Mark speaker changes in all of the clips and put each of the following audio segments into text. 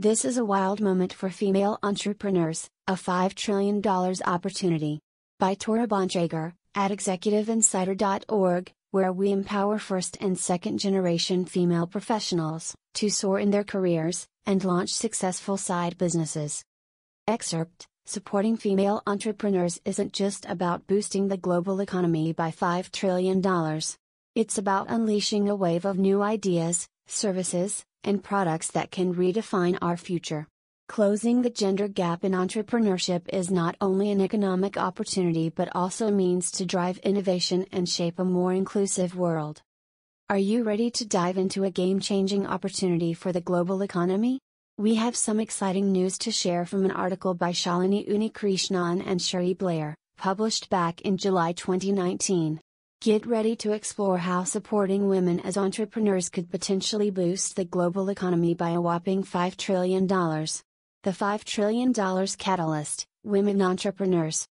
Speaker 1: This is a wild moment for female entrepreneurs, a $5 trillion opportunity. By Torah Bontrager, at executiveinsider.org, where we empower first and second generation female professionals to soar in their careers and launch successful side businesses. Excerpt Supporting female entrepreneurs isn't just about boosting the global economy by $5 trillion. It's about unleashing a wave of new ideas, services, and products that can redefine our future. Closing the gender gap in entrepreneurship is not only an economic opportunity but also a means to drive innovation and shape a more inclusive world. Are you ready to dive into a game changing opportunity for the global economy? We have some exciting news to share from an article by Shalini Unnikrishnan and Cherie Blair, published back in July 2019. Get ready to explore how supporting women as entrepreneurs could potentially boost the global economy by a whopping $5 trillion. The $5 trillion catalyst Women Entrepreneurs.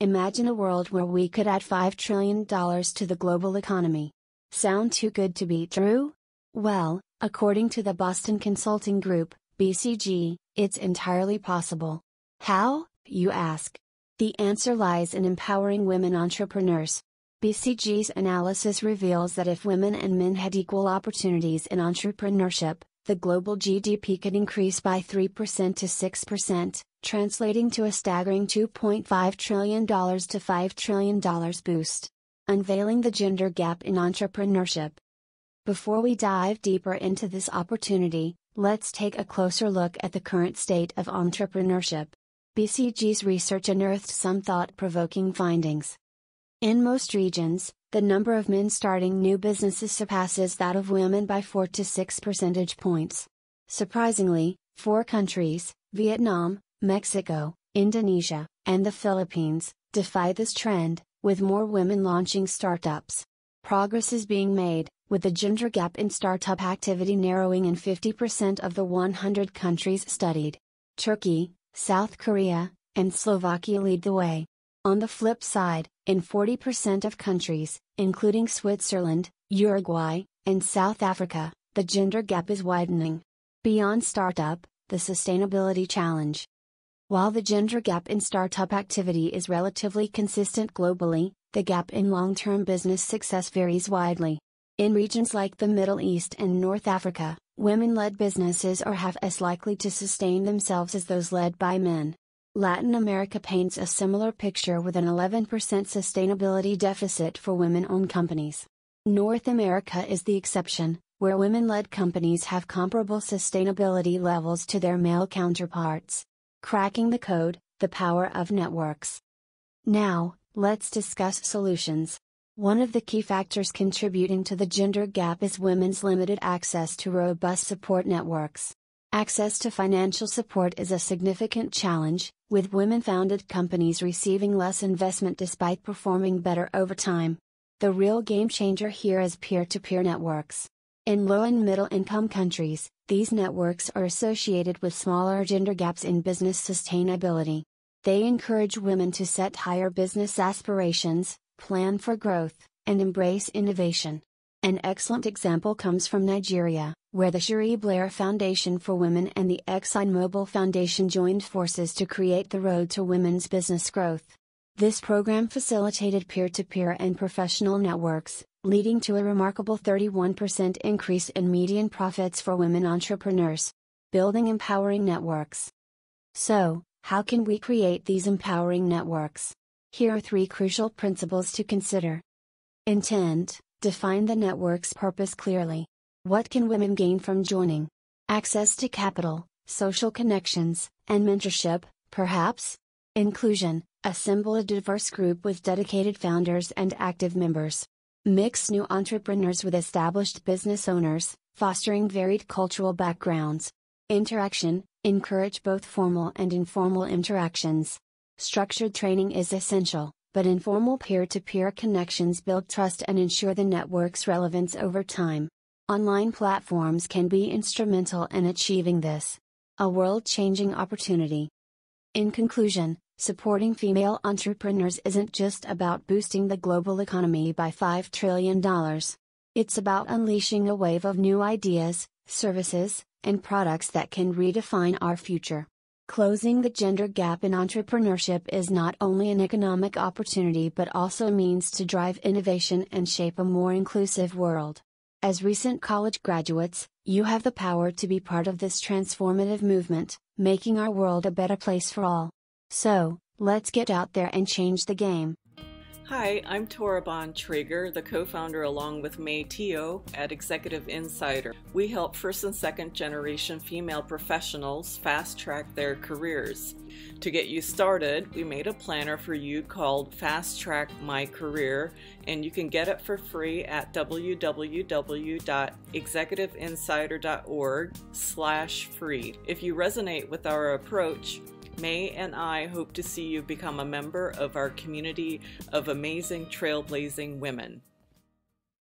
Speaker 1: Imagine a world where we could add $5 trillion to the global economy. Sound too good to be true? Well, according to the Boston Consulting Group, BCG, it's entirely possible. How, you ask? The answer lies in empowering women entrepreneurs. BCG's analysis reveals that if women and men had equal opportunities in entrepreneurship, the global GDP could increase by 3% to 6%, translating to a staggering $2.5 trillion to $5 trillion boost. Unveiling the gender gap in entrepreneurship. Before we dive deeper into this opportunity, let's take a closer look at the current state of entrepreneurship. BCG's research unearthed some thought provoking findings. In most regions, the number of men starting new businesses surpasses that of women by 4 to 6 percentage points. Surprisingly, four countries Vietnam, Mexico, Indonesia, and the Philippines defy this trend, with more women launching startups. Progress is being made, with the gender gap in startup activity narrowing in 50% of the 100 countries studied. Turkey, South Korea, and Slovakia lead the way. On the flip side, in 40% of countries, including Switzerland, Uruguay, and South Africa, the gender gap is widening. Beyond startup, the sustainability challenge. While the gender gap in startup activity is relatively consistent globally, the gap in long term business success varies widely. In regions like the Middle East and North Africa, women led businesses are half as likely to sustain themselves as those led by men. Latin America paints a similar picture with an 11% sustainability deficit for women owned companies. North America is the exception, where women led companies have comparable sustainability levels to their male counterparts. Cracking the code, the power of networks. Now, let's discuss solutions. One of the key factors contributing to the gender gap is women's limited access to robust support networks. Access to financial support is a significant challenge, with women founded companies receiving less investment despite performing better over time. The real game changer here is peer to peer networks. In low and middle income countries, these networks are associated with smaller gender gaps in business sustainability. They encourage women to set higher business aspirations, plan for growth, and embrace innovation. An excellent example comes from Nigeria, where the Cherie Blair Foundation for Women and the ExxonMobil Foundation joined forces to create the Road to Women's Business Growth. This program facilitated peer to peer and professional networks, leading to a remarkable 31% increase in median profits for women entrepreneurs. Building empowering networks. So, how can we create these empowering networks? Here are three crucial principles to consider. Intent Define the network's purpose clearly. What can women gain from joining? Access to capital, social connections, and mentorship, perhaps? Inclusion Assemble a diverse group with dedicated founders and active members. Mix new entrepreneurs with established business owners, fostering varied cultural backgrounds. Interaction Encourage both formal and informal interactions. Structured training is essential, but informal peer to peer connections build trust and ensure the network's relevance over time. Online platforms can be instrumental in achieving this. A world changing opportunity. In conclusion, supporting female entrepreneurs isn't just about boosting the global economy by $5 trillion. It's about unleashing a wave of new ideas, services, and products that can redefine our future. Closing the gender gap in entrepreneurship is not only an economic opportunity but also a means to drive innovation and shape a more inclusive world. As recent college graduates, you have the power to be part of this transformative movement, making our world a better place for all. So, let's get out there and change the game.
Speaker 2: Hi, I'm Torah Bontrager, the co-founder along with May Teo at Executive Insider. We help first and second generation female professionals fast track their careers. To get you started, we made a planner for you called Fast Track My Career, and you can get it for free at www.executiveinsider.org slash free. If you resonate with our approach, May and I hope to see you become a member of our community of amazing trailblazing women.